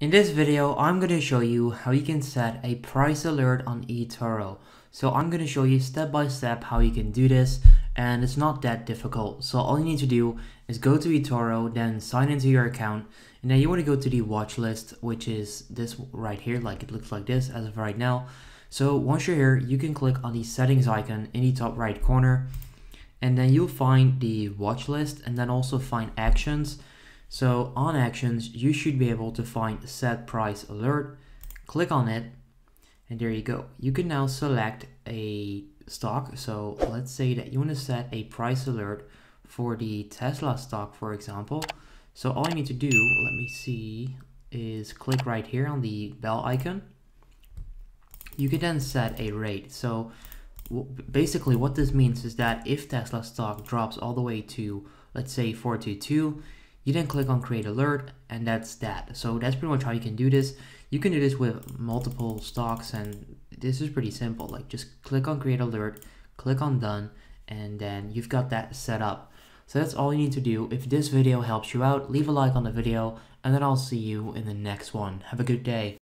In this video, I'm going to show you how you can set a price alert on eToro. So I'm going to show you step by step how you can do this and it's not that difficult. So all you need to do is go to eToro, then sign into your account and then you want to go to the watch list, which is this right here, like it looks like this as of right now. So once you're here, you can click on the settings icon in the top right corner and then you'll find the watch list and then also find actions so on actions, you should be able to find set price alert, click on it, and there you go. You can now select a stock. So let's say that you want to set a price alert for the Tesla stock, for example. So all you need to do, let me see, is click right here on the bell icon. You can then set a rate. So basically what this means is that if Tesla stock drops all the way to, let's say 422, you then click on create alert and that's that. So that's pretty much how you can do this. You can do this with multiple stocks and this is pretty simple. Like just click on create alert, click on done, and then you've got that set up. So that's all you need to do. If this video helps you out, leave a like on the video and then I'll see you in the next one. Have a good day.